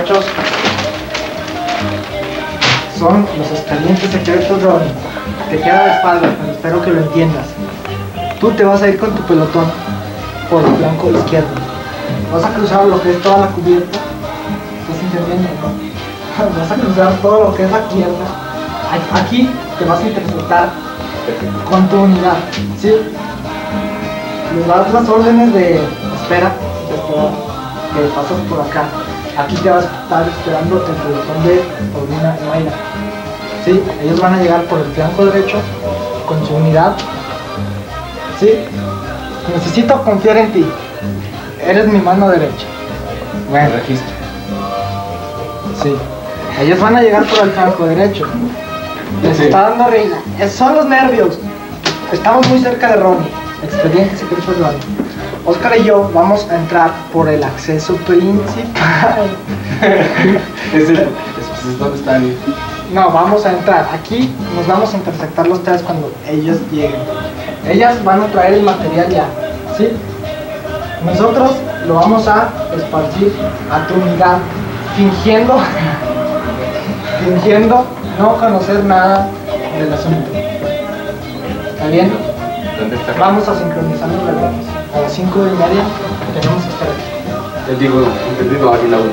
estos son los expedientes secretos de Ronnie. Te queda de espalda, pero espero que lo entiendas. Tú te vas a ir con tu pelotón por el flanco izquierdo. Vas a cruzar lo que es toda la cubierta. ¿Estás entendiendo? no? Vas a cruzar todo lo que es la cuerda. A- Aquí te vas a interceptar con tu unidad. ¿Sí? Le das las órdenes de espera, de espera, que pasas por acá. Aquí te vas a estar esperando el pelotón de Paulina y Mayra. ¿Sí? Ellos van a llegar por el flanco derecho con su unidad. ¿Sí? Necesito confiar en ti. Eres mi mano derecha. Bueno, registro. Sí. Ellos van a llegar por el flanco derecho. Les Sí. está dando risa. Son los nervios. Estamos muy cerca de Ronnie. Expediente secreto de Ronnie. Oscar y yo vamos a entrar por el acceso principal. Es el. Es, es donde está el. No, vamos a entrar. Aquí nos vamos a intersectar los tres cuando ellos lleguen. Ellas van a traer el material ya. ¿Sí? Nosotros lo vamos a esparcir a tu unidad, fingiendo, fingiendo no conocer nada del asunto. ¿Está bien? ¿Dónde está? Vamos a sincronizar los relojes. A las 5 y media tenemos que estar aquí. Yo digo, entendido, águila 1.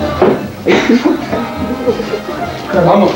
Vamos.